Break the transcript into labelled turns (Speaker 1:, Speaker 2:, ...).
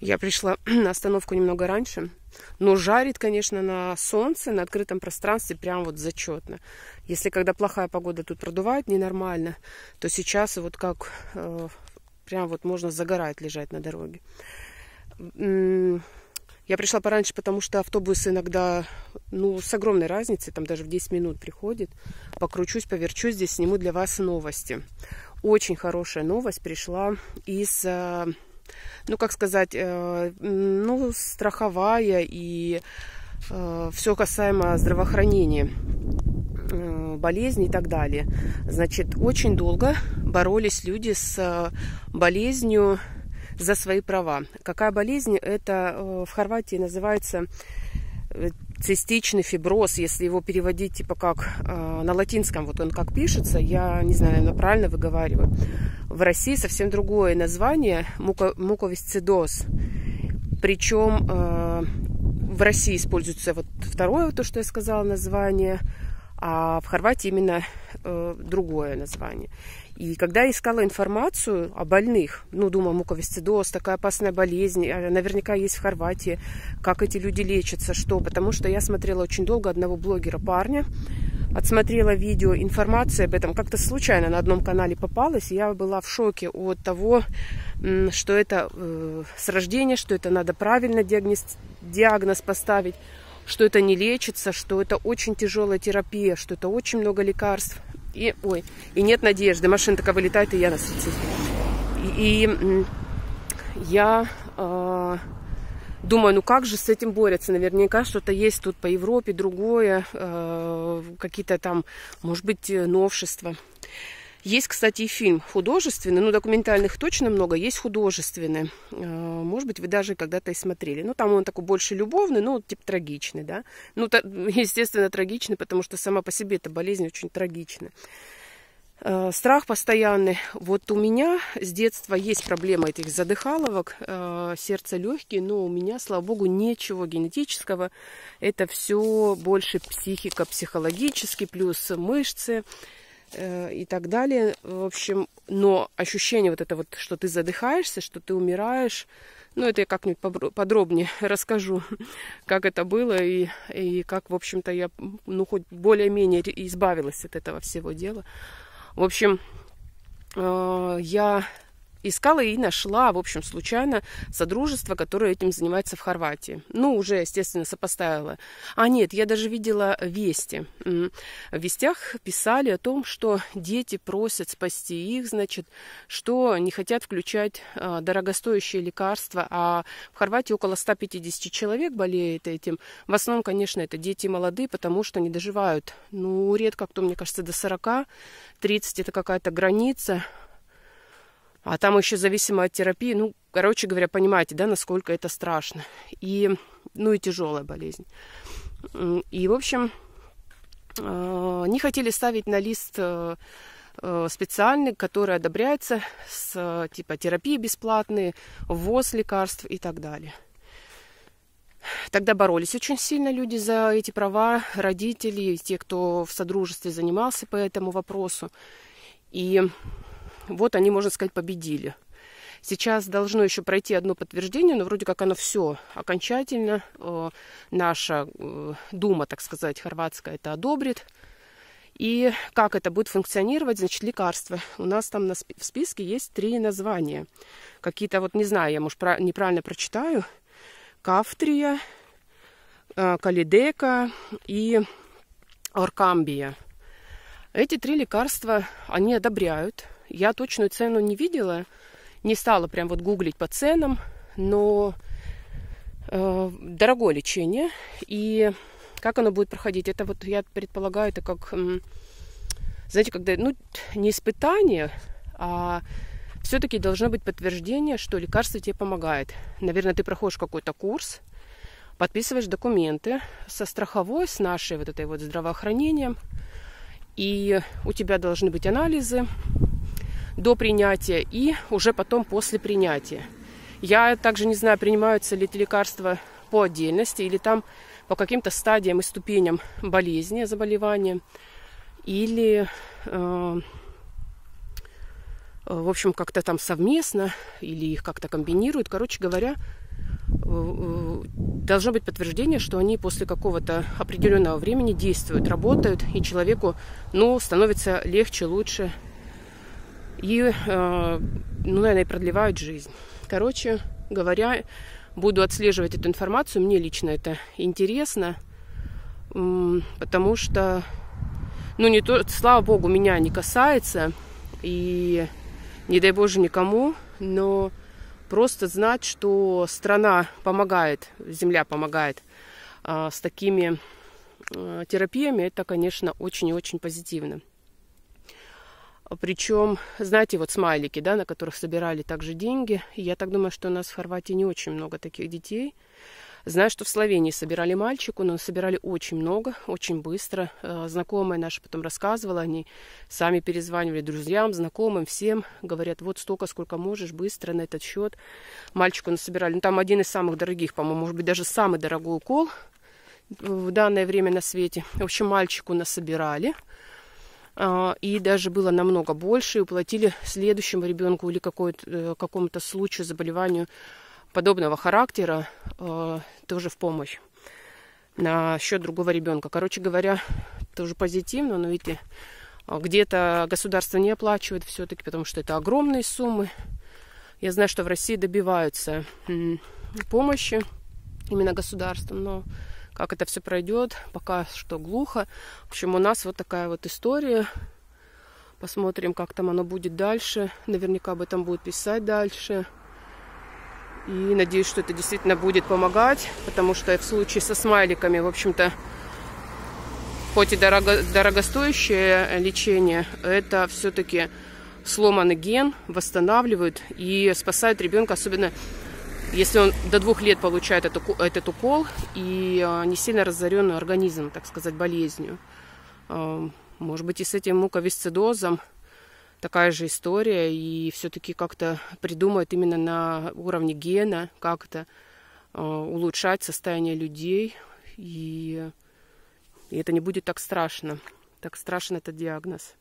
Speaker 1: Я пришла на остановку немного раньше, но жарит, конечно, на солнце, на открытом пространстве прям вот зачетно. Если когда плохая погода тут продувает ненормально, то сейчас вот как э, прям вот можно загорать, лежать на дороге. Я пришла пораньше, потому что автобус иногда, ну, с огромной разницей, там даже в 10 минут приходит. Покручусь, поверчусь, здесь сниму для вас новости. Очень хорошая новость пришла из э, ну, как сказать, э, ну, страховая и э, все касаемо здравоохранения э, болезни и так далее. Значит, очень долго боролись люди с болезнью за свои права. Какая болезнь? Это в Хорватии называется цистичный фиброз, если его переводить типа как э, на латинском, вот он как пишется, я не знаю, наверное, правильно выговариваю. В России совсем другое название муко, муковисцидоз. Причем э, в России используется вот второе, то, что я сказала, название, а в Хорватии именно э, другое название. И когда искала информацию о больных, ну, думаю, муковисцидоз, такая опасная болезнь, э, наверняка есть в Хорватии, как эти люди лечатся, что, потому что я смотрела очень долго одного блогера парня, отсмотрела видео, информация об этом как-то случайно на одном канале попалась, и я была в шоке от того, что это э, с рождения, что это надо правильно диагноз, диагноз поставить, что это не лечится, что это очень тяжелая терапия, что это очень много лекарств. И, ой, и нет надежды. Машина такая вылетает, и я на суицид. И, и я э, думаю, ну как же с этим борются? Наверняка что-то есть тут по Европе, другое, э, какие-то там, может быть, новшества. Есть, кстати, и фильм художественный, ну, документальных точно много, есть художественный. Э, может быть, вы даже когда-то и смотрели. Ну, там он такой больше любовный, ну, типа трагичный, да. Ну, естественно, трагичный, потому что сама по себе эта болезнь очень трагичная. Э, страх постоянный. Вот у меня с детства есть проблема этих задыхаловок, э, сердце легкие, но у меня, слава богу, ничего генетического. Это все больше психика, психологически, плюс мышцы. Э, и так далее. В общем, но ощущение вот это вот, что ты задыхаешься, что ты умираешь, ну, это я как-нибудь подробнее расскажу, как это было и, и как, в общем-то, я, ну, хоть более-менее избавилась от этого всего дела. В общем, э, я искала и нашла, в общем, случайно содружество, которое этим занимается в Хорватии. Ну, уже, естественно, сопоставила. А нет, я даже видела вести. В вестях писали о том, что дети просят спасти их, значит, что не хотят включать а, дорогостоящие лекарства, а в Хорватии около 150 человек болеет этим. В основном, конечно, это дети молодые, потому что не доживают, ну, редко кто, мне кажется, до 40, 30 это какая-то граница, а там еще зависимо от терапии. Ну, короче говоря, понимаете, да, насколько это страшно. И, ну, и тяжелая болезнь. И, в общем, э, не хотели ставить на лист э, э, специальный, который одобряется с типа терапии бесплатные, ввоз лекарств и так далее. Тогда боролись очень сильно люди за эти права, родители, те, кто в содружестве занимался по этому вопросу. И вот они, можно сказать, победили. Сейчас должно еще пройти одно подтверждение, но вроде как оно все окончательно. Э, наша э, Дума, так сказать, хорватская это одобрит. И как это будет функционировать, значит, лекарства. У нас там на, в списке есть три названия. Какие-то, вот не знаю, я, может, про, неправильно прочитаю. Кафтрия, э, Калидека и Оркамбия. Эти три лекарства они одобряют я точную цену не видела, не стала прям вот гуглить по ценам, но э, дорогое лечение. И как оно будет проходить? Это вот, я предполагаю, это как, знаете, когда, ну, не испытание, а все-таки должно быть подтверждение, что лекарство тебе помогает. Наверное, ты проходишь какой-то курс, подписываешь документы со страховой, с нашей вот этой вот здравоохранением, и у тебя должны быть анализы, до принятия и уже потом после принятия. Я также не знаю, принимаются ли эти лекарства по отдельности или там по каким-то стадиям и ступеням болезни, заболевания, или, э, в общем, как-то там совместно, или их как-то комбинируют. Короче говоря, э, должно быть подтверждение, что они после какого-то определенного времени действуют, работают, и человеку, ну, становится легче, лучше, и, э, ну, наверное, продлевают жизнь. Короче говоря, буду отслеживать эту информацию, мне лично это интересно, потому что, ну, не то, слава богу, меня не касается, и не дай боже никому, но просто знать, что страна помогает, земля помогает а, с такими а, терапиями, это, конечно, очень и очень позитивно. Причем, знаете, вот смайлики, да, на которых собирали также деньги. Я так думаю, что у нас в Хорватии не очень много таких детей. Знаю, что в Словении собирали мальчику, но собирали очень много, очень быстро. Э, знакомая наша потом рассказывала, они сами перезванивали друзьям, знакомым, всем. Говорят, вот столько, сколько можешь, быстро на этот счет. Мальчику насобирали. Ну, там один из самых дорогих, по-моему, может быть, даже самый дорогой укол в данное время на свете. В общем, мальчику насобирали. А, и даже было намного больше, и уплатили следующему ребенку или э, какому-то случаю, заболеванию подобного характера э, тоже в помощь на счет другого ребенка. Короче говоря, тоже позитивно, но видите, где-то государство не оплачивает все-таки, потому что это огромные суммы. Я знаю, что в России добиваются помощи именно государством, но как это все пройдет, пока что глухо. В общем, у нас вот такая вот история. Посмотрим, как там оно будет дальше. Наверняка об этом будет писать дальше. И надеюсь, что это действительно будет помогать, потому что в случае со смайликами, в общем-то, хоть и дорого, дорогостоящее лечение, это все-таки сломанный ген, восстанавливают и спасают ребенка, особенно если он до двух лет получает этот, укол и а, не сильно разоренный организм, так сказать, болезнью. А, может быть, и с этим муковисцидозом такая же история, и все-таки как-то придумают именно на уровне гена как-то э, улучшать состояние людей, и, и это не будет так страшно. Так страшен этот диагноз.